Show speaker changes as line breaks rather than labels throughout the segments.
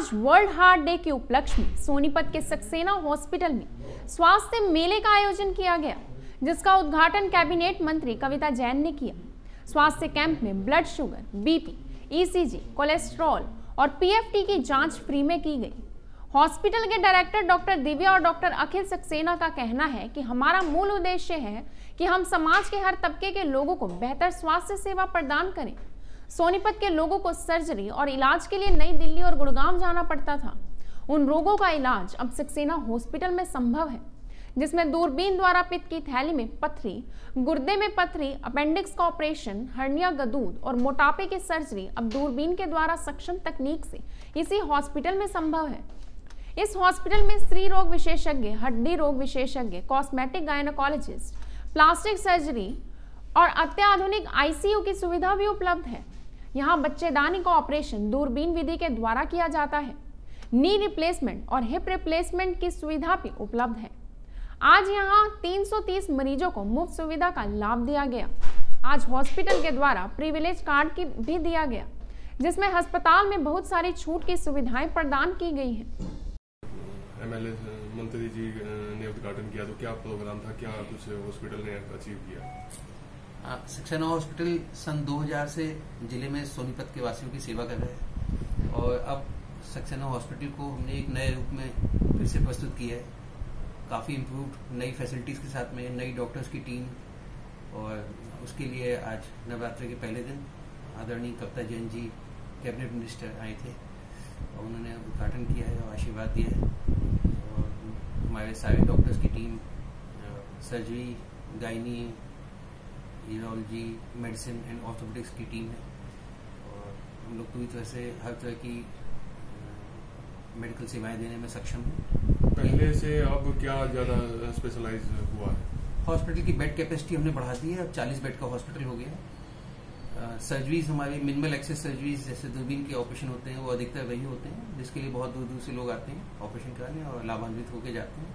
आज world heart day के उपलक्ष्य में सोनीपत के सक्सेना हॉस्पिटल में स्वास्थ्य मेले का आयोजन किया गया, जिसका उद्घाटन कैबिनेट मंत्री कविता जैन ने किया। स्वास्थ्य कैंप में blood sugar, BP ECG cholesterol और पीएफटी की जाँच फ्री में की गई। हॉस्पिटल के डायरेक्टर डॉक्टर दिव्या और डॉक्टर अखिल सक्सेना का कहना है कि हमारा मूल उद्देश्य है कि हम समाज के हर तबके के लोगों को बेहतर स्वास्थ्य सेवा प्रदान करें। सोनीपत के लोगों को सर्जरी और इलाज के लिए नई दिल्ली और गुड़गांव जाना पड़ता था। उन रोगों का इलाज अब सक्सेना हॉस्पिटल में संभव है, जिसमें दूरबीन द्वारा पित्त की थैली में पथरी, गुर्दे में पथरी, अपेंडिक्स का ऑपरेशन, हर्निया गदूद और मोटापे की सर्जरी अब दूरबीन के द्वारा सक्षम तकनीक से इसी हॉस्पिटल में संभव है। इस हॉस्पिटल में स्त्री रोग विशेषज्ञ, हड्डी रोग विशेषज्ञ, कॉस्मेटिक गायनोकोलॉजिस्ट, प्लास्टिक सर्जरी और अत्याधुनिक आईसीयू की सुविधा भी उपलब्ध है। यहाँ बच्चेदानी का ऑपरेशन दूरबीन विधि के द्वारा किया जाता है। नी रिप्लेसमेंट और हिप रिप्लेसमेंट की सुविधा भी उपलब्ध है। आज यहाँ 330 मरीजों को मुफ़्त सुविधा का लाभ दिया गया। आज हॉस्पिटल के द्वारा प्रिविलेज कार्ड की भी दिया गया, जिसमें अस्पताल में बहुत सारी छूट की सुविधाएँ प्रदान की गई हैं।
एमएलए मंत्री जी ने उद्घाटन किया तो क्या प्रोग्राम था? क्या कुछ हॉस्पिटल ने अचीव किया?
सक्सेना हॉस्पिटल सन 2000 से ज़िले में सोनीपत के वासियों की सेवा कर रहे हैं। और अब सक्सेना हॉस्पिटल को हमने एक नए रूप में फिर से प्रस्तुत किया है। काफ़ी इम्प्रूव नई फैसिलिटीज़ के साथ में नई डॉक्टर्स की टीम और उसके लिए आज नवरात्रि के पहले दिन आदरणीय कविता जैन जी कैबिनेट मिनिस्टर आए थे और उन्होंने उद्घाटन किया है और आशीर्वाद दिया है। और हमारे सारे डॉक्टर्स की team surgery gynae urology medicine and orthopaedics की टीम है। और हम लोग पूरी तरह से हर तरह की मेडिकल सेवाएँ देने में सक्षम हैं।
पहले से अब क्या ज़्यादा स्पेशलाइज हुआ है?
हॉस्पिटल की बेड कैपेसिटी हमने बढ़ा दी है। अब 40 बेड का हॉस्पिटल हो गया है। सर्जरीज हमारी मिनिमल एक्सेस सर्जरीज जैसे दूरबीन के ऑपरेशन होते हैं वो अधिकतर वही होते हैं जिसके लिए बहुत दूर दूर से लोग आते हैं ऑपरेशन कराने और लाभान्वित होकर जाते हैं।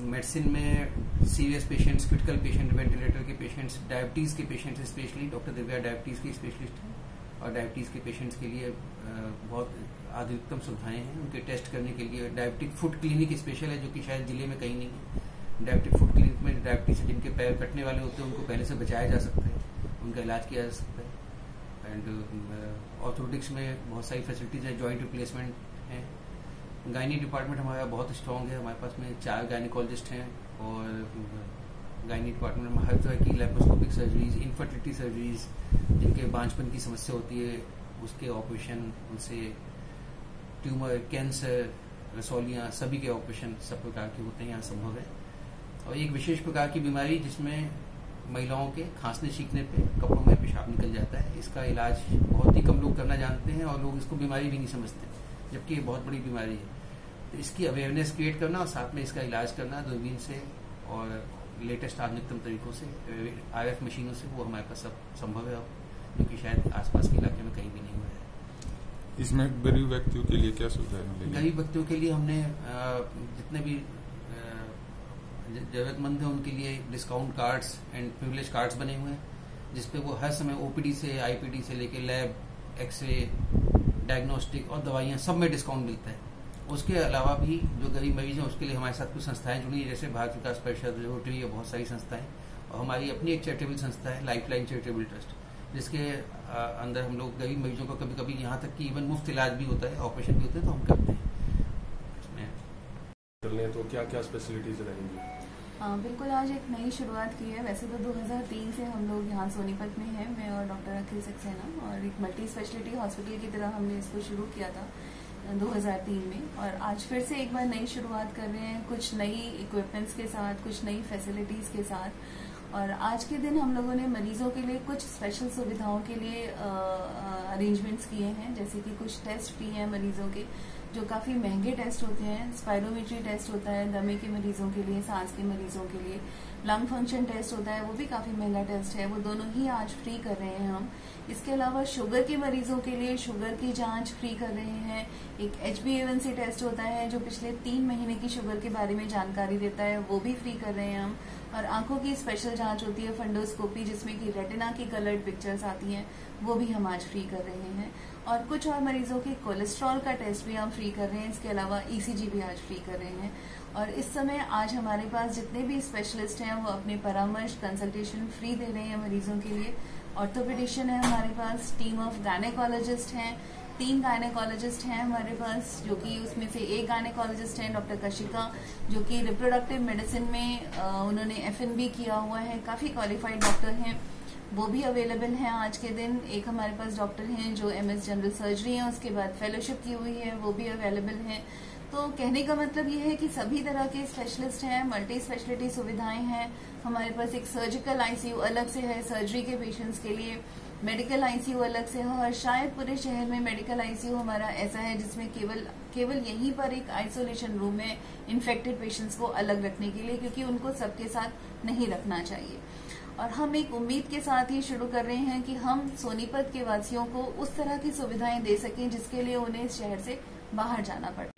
मेडिसिन में serious patients critical patient ventilator के पेशेंट्स डायबिटीज़ के patients specially doctor Divya diabetes की स्पेशलिस्ट हैं और डायबिटीज़ के पेशेंट्स के लिए बहुत आधुनिकतम सुविधाएँ हैं उनके टेस्ट करने के लिए। डायबिटिक फ़ूड क्लिनिक स्पेशल है जो कि शायद ज़िले में कहीं नहीं है। डायबिटिक फ़ूड क्लिनिक में डायबिटीज़ जिनके पैर कटने वाले होते हैं, उनको पहले से बचाया जा सकता है, उनका इलाज किया जा सकता है। एंड ऑर्थोपेडिक्स में बहुत सारी फैसिलिटीज़ है जॉइंट रिप्लेसमेंट है। गायनी डिपार्टमेंट हमारा बहुत स्ट्रॉन्ग है। हमारे पास में चार गायनिकोलॉजिस्ट हैं और गायनी डिपार्टमेंट में हर तरह की लेप्रोस्कोपिक सर्जरीज इन्फर्टिलिटी सर्जरीज जिनके बांझपन की समस्या होती है, उसके ऑपरेशन उनसे ट्यूमर कैंसर रसौलियाँ, सभी के ऑपरेशन सब प्रकार के होते हैं, यहाँ संभव है। और एक विशेष प्रकार की बीमारी जिसमें महिलाओं के खांसने सीखने पे, कपड़ों में पेशाब निकल जाता है, इसका इलाज बहुत ही कम लोग करना जानते हैं और लोग इसको बीमारी भी नहीं समझते। जबकि ये बहुत बड़ी बीमारी है। तो इसकी अवेयरनेस क्रिएट करना और साथ में इसका इलाज करना दूरबीन से और लेटेस्ट आधुनिकतम तरीकों से आईएफ मशीनों से वो हमारे पास सब संभव है अब जो कि शायद आसपास के इलाके में कहीं भी नहीं हुआ है।
इसमें गरीब व्यक्तियों के लिए क्या सुविधाएँ
गरीब व्यक्तियों के लिए हमने जितने भी जरूरतमंद हैं उनके लिए discount cards and privilege cards बने हुए हैं जिसपे वो हर समय ओपीडी से आईपीडी से लेके लैब एक्सरे डायग्नोस्टिक और दवाइयाँ सब में डिस्काउंट मिलता है। उसके अलावा भी जो गरीब मरीज़ हैं, उसके लिए हमारे साथ कुछ संस्थाएँ जुड़ी है, जैसे भारत विकास परिषद रोटरी है, बहुत सारी संस्थाएँ। और हमारी अपनी एक चैरिटेबल संस्था है लाइफ लाइन चैरिटेबल ट्रस्ट जिसके अंदर हम लोग गरीब मरीजों का कभी कभी यहाँ तक कि इवन मुफ़्त इलाज भी होता है ऑपरेशन भी होते हैं तो हम करते हैं।
तो क्या क्या स्पेशलिटीज रहेंगी?
बिल्कुल आज एक नई शुरुआत की है। वैसे तो 2003 से हम लोग यहाँ सोनीपत में हैं। मैं और डॉक्टर अखिल सक्सेना और एक मल्टी स्पेशलिटी हॉस्पिटल की तरह हमने इसको शुरू किया था 2003 में। और आज फिर से एक बार नई शुरुआत कर रहे हैं। कुछ नई इक्विपमेंट्स के साथ, कुछ नई फैसिलिटीज़ के साथ। और आज के दिन हम लोगों ने मरीजों के लिए कुछ स्पेशल सुविधाओं के लिए अरेंजमेंट्स किए हैं। जैसे कि कुछ टेस्ट भी हैं मरीजों के, जो काफ़ी महँगे टेस्ट होते हैं। स्पायरोमेट्री टेस्ट होता है दमे के मरीजों के लिए, सांस के मरीजों के लिए। लंग फ़ंक्शन टेस्ट होता है, वो भी काफ़ी महँगा टेस्ट है। वो दोनों ही आज फ्री कर रहे हैं हम। इसके अलावा शुगर के मरीजों के लिए शुगर की जाँच फ्री कर रहे हैं। एक एच बी टेस्ट होता है जो पिछले तीन महीने की शुगर के बारे में जानकारी देता है। वो भी फ्री कर रहे हैं हम। और आँखों की स्पेशल जाँच होती है फंडोस्कोपी जिसमें कि रेटिना की कलर्ड पिक्चर्स आती हैं। वो भी हम आज फ्री कर रहे हैं। और कुछ और मरीजों के कोलेस्ट्रॉल का टेस्ट भी हम फ्री कर रहे हैं। इसके अलावा ईसीजी भी आज फ्री कर रहे हैं। और इस समय आज हमारे पास जितने भी स्पेशलिस्ट हैं, वो अपने परामर्श कंसल्टेशन फ्री दे रहे हैं मरीजों के लिए। ऑर्थोपेडिशियन है हमारे पास टीम ऑफ़ गायनेकोलॉजिस्ट हैं, तीन गायनेकोलॉजिस्ट हैं हमारे पास, जो कि उसमें से एक गायनेकोलॉजिस्ट हैं डॉक्टर कशिका, जो कि रिप्रोडक्टिव मेडिसिन में उन्होंने एफएनबी किया हुआ है, काफ़ी क्वालिफाइड डॉक्टर हैं। वो भी अवेलेबल हैं आज के दिन। एक हमारे पास डॉक्टर हैं जो एमएस जनरल सर्जरी है, उसके बाद फेलोशिप की हुई है, वो भी अवेलेबल हैं। तो कहने का मतलब ये है कि सभी तरह के स्पेशलिस्ट हैं मल्टी स्पेशलिटी सुविधाएँ हैं। हमारे पास एक सर्जिकल आईसीयू अलग से है सर्जरी के पेशेंट्स के लिए मेडिकल आईसीयू अलग से है और शायद पूरे शहर में मेडिकल आईसीयू हमारा ऐसा है जिसमें केवल केवल यहीं पर एक आइसोलेशन रूम है इन्फेक्टेड पेशेंट्स को अलग रखने के लिए, क्योंकि उनको सबके साथ नहीं रखना चाहिए। और हम एक उम्मीद के साथ ही शुरू कर रहे हैं कि हम सोनीपत के वासियों को उस तरह की सुविधाएँ दे सकें जिसके लिए उन्हें इस शहर से बाहर जाना पड़ता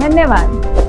धन्यवाद।